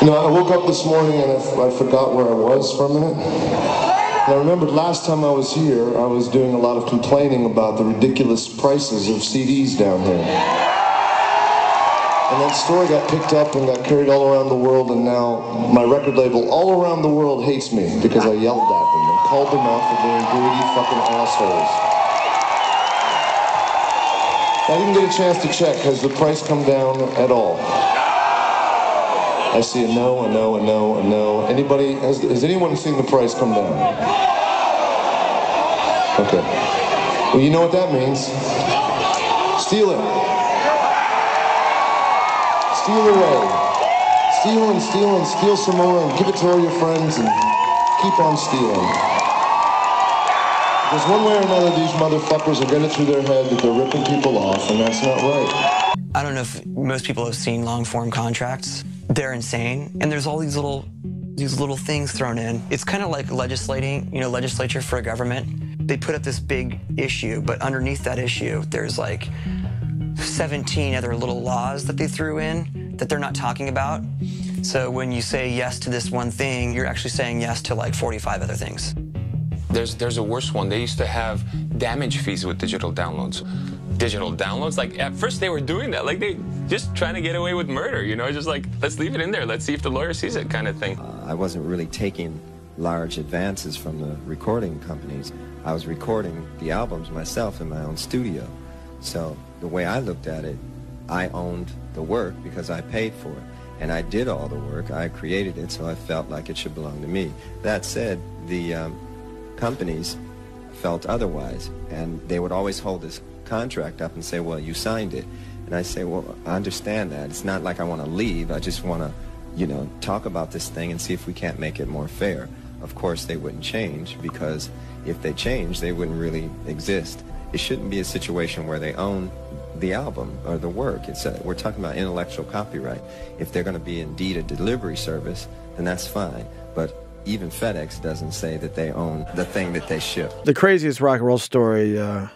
You know, I woke up this morning and I, forgot where I was for a minute. And I remembered last time I was here, I was doing a lot of complaining about the ridiculous prices of CDs down here. And that story got picked up and got carried all around the world, and now my record label all around the world hates me because I yelled at them and called them out for being greedy fucking assholes. I didn't get a chance to check. Has the price come down at all? I see a no, a no, a no, a no. Anybody, has, has anyone seen the price come down? Okay. Well, you know what that means. Steal it. Steal away. Steal and steal and steal some more and give it to all your friends and keep on stealing. Because one way or another, these motherfuckers are getting it through their head that they're ripping people off, and that's not right. I don't know if most people have seen long form contracts. They're insane, and there's all these little these little things thrown in. It's kind of like legislating, you know, legislature for a government. They put up this big issue, but underneath that issue, there's like 17 other little laws that they threw in that they're not talking about. So when you say yes to this one thing, you're actually saying yes to like 45 other things. There's there's a worse one. They used to have damage fees with digital downloads. Digital downloads, like at first they were doing that, like they just trying to get away with murder, you know, just like let's leave it in there, let's see if the lawyer sees it, kind of thing. Uh, I wasn't really taking large advances from the recording companies. I was recording the albums myself in my own studio. So the way I looked at it, I owned the work because I paid for it. And I did all the work. I created it, so I felt like it should belong to me. That said, the um, companies felt otherwise. And they would always hold this contract up and say, well, you signed it. And I say, well, I understand that. It's not like I want to leave. I just want to, you know, talk about this thing and see if we can't make it more fair. Of course, they wouldn't change because if they changed, they wouldn't really exist. It shouldn't be a situation where they own the album or the work. It's a, we're talking about intellectual copyright. If they're going to be indeed a delivery service, then that's fine. But even FedEx doesn't say that they own the thing that they ship. The craziest rock and roll story uh,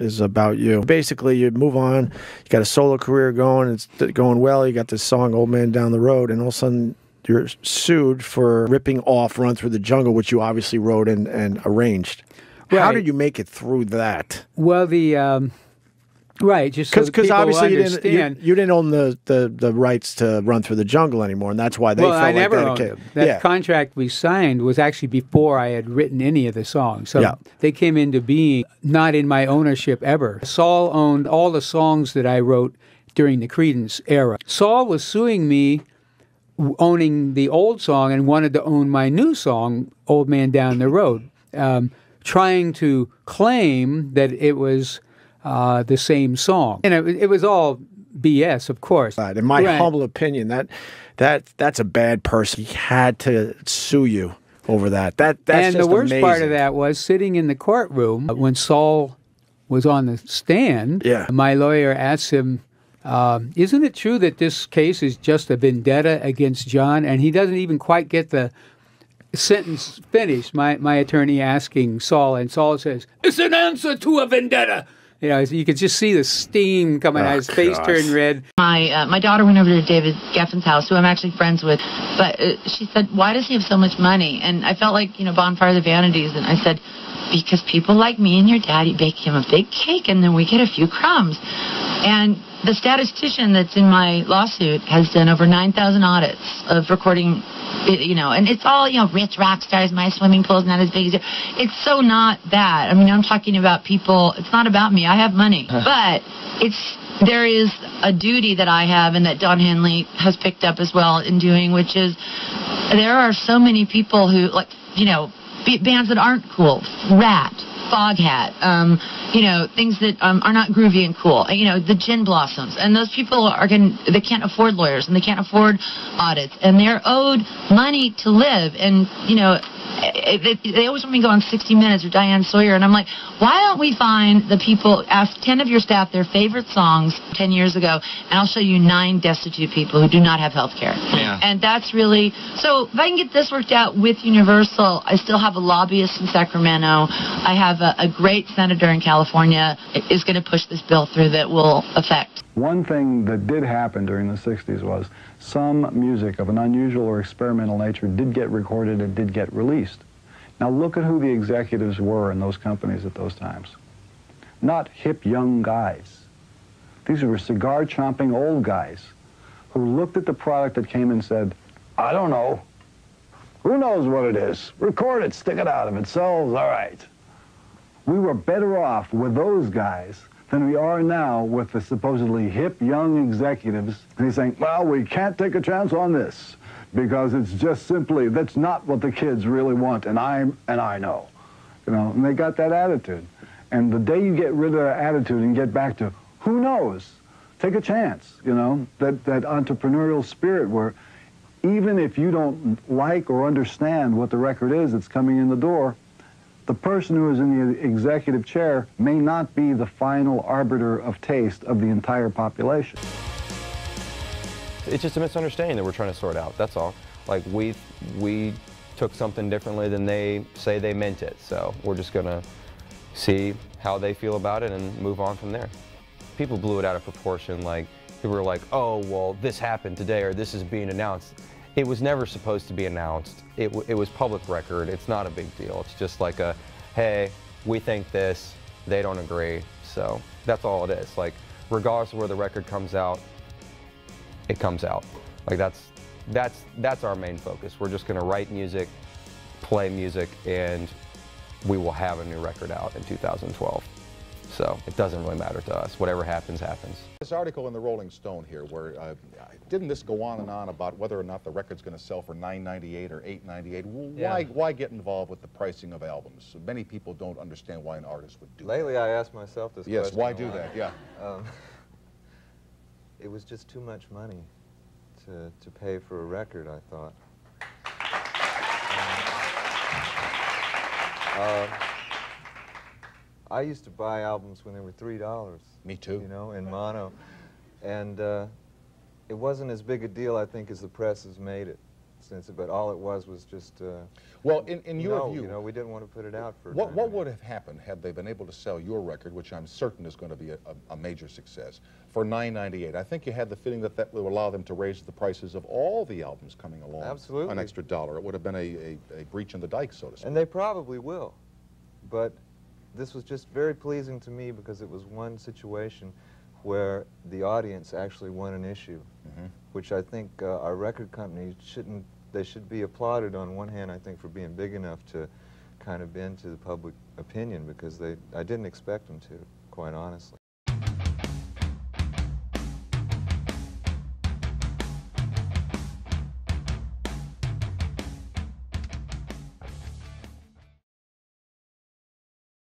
is about you. Basically, you move on, you got a solo career going, it's going well, you got this song Old Man Down the Road, and all of a sudden you're sued for ripping off Run Through the Jungle, which you obviously wrote and, and arranged. Right. How did you make it through that? Well, the. Um Right, just because so obviously you didn't, you, you, didn't own the, the, the rights to run through the jungle anymore, and that's why they well, felt I like never that. Owned. That yeah. contract we signed was actually before I had written any of the songs, so yeah. they came into being not in my ownership ever. Saul owned all the songs that I wrote during the Creedence era. Saul was suing me owning the old song and wanted to own my new song, "Old Man Down the Road," um, trying to claim that it was uh, the same song. And it, it, was all BS, of course. Right. In my right. humble opinion, that that that's a bad person. He had to sue you over that. That that's and the worst amazing. part of that was sitting in the courtroom when Saul was on the stand. Yeah. My lawyer asked him. Uh, isn't it true that this case is just a vendetta against John? And he doesn't even quite get the sentence finished. My my attorney asking Saul, and Saul says, "It's an answer to a vendetta." You know, you could just see the steam coming oh, out. His gosh. face turned red. My uh, my daughter went over to David Geffen's house, who I'm actually friends with, but uh, she said, "Why does he have so much money?" And I felt like you know, Bonfire of the Vanities, and I said, "Because people like me and your daddy bake him a big cake, and then we get a few crumbs." And the statistician that's in my lawsuit has done over 9,000 audits of recording, you know, and it's all, you know, rich rock stars, my swimming pool's not as big as. It's so not that. I mean, I'm talking about people, it's not about me. I have money. but it's, there is a duty that I have and that Don Henley has picked up as well in doing, which is there are so many people who, like, you know, bands that aren't cool, Ratt, Foghat, um, you know, things that um, are not groovy and cool. You know, the gin blossoms, and those people are going they can't afford lawyers and they can't afford audits, and they're owed money to live, and you know, they, they always want me to go on 60 Minutes or Diane Sawyer, and I'm like, why don't we find the people, ask 10 of your staff their favorite songs 10 years ago, and I'll show you nine destitute people who do not have health care. Yeah. And that's really, so if I can get this worked out with Universal, I still have a lobbyist in Sacramento. I have a, a great senator in California is going to push this bill through that will affect One thing that did happen during the 60s was some music of an unusual or experimental nature did get recorded and did get released. Now look at who the executives were in those companies at those times. Not hip young guys. These were cigar chomping old guys who looked at the product that came and said, I don't know. Who knows what it is? Record it, stick it out. If it sells, all right. We were better off with those guys than we are now with the supposedly hip young executives. And he's saying, well, we can't take a chance on this because it's just simply, that's not what the kids really want, and I'm, and I know. You know, and they got that attitude. And the day you get rid of that attitude and get back to, who knows? Take a chance, you know, that, that entrepreneurial spirit where even if you don't like or understand what the record is that's coming in the door, the person who is in the executive chair may not be the final arbiter of taste of the entire population. It's just a misunderstanding that we're trying to sort out, that's all. Like, we, we took something differently than they say they meant it, so we're just to see how they feel about it and move on from there. People blew it out of proportion, like, people were like, oh, well, this happened today, or this is being announced. It was never supposed to be announced. It, it was public record. It's not a big deal. It's just like a, hey, we think this, they don't agree. So that's all it is. Like, regardless of where the record comes out, it comes out. Like that's, that's, that's our main focus. We're just gonna write music, play music, and we will have a new record out in 2012. So it doesn't really matter to us. Whatever happens, happens. This article in the Rolling Stone here, where uh, didn't this go on and on about whether or not the record's going to sell for 9.98 or 8.98? Why Yeah. why get involved with the pricing of albums? Many people don't understand why an artist would do Lately, I asked myself this Yes, question. why do lot. that? Yeah. Um, it was just too much money to, to pay for a record, I thought. Um, uh, I used to buy albums when they were three dollars. Me too. You know, in mono, and uh, it wasn't as big a deal, I think, as the press has made it. Since, but all it was was just. Uh, Well, in, in your no, view, you know, we didn't want to put it out for. what, what would have happened had they been able to sell your record, which I'm certain is going to be a, a, a major success, for 9.98? I think you had the feeling that that would allow them to raise the prices of all the albums coming along. Absolutely. An extra dollar. It would have been a, a, a breach in the dike, so to speak. And they probably will. But this was just very pleasing to me because it was one situation where the audience actually won an issue, Mhm. which I think uh, our record company shouldn't, they should be applauded on one hand, I think, for being big enough to kind of bend to the public opinion because they, I didn't expect them to, quite honestly.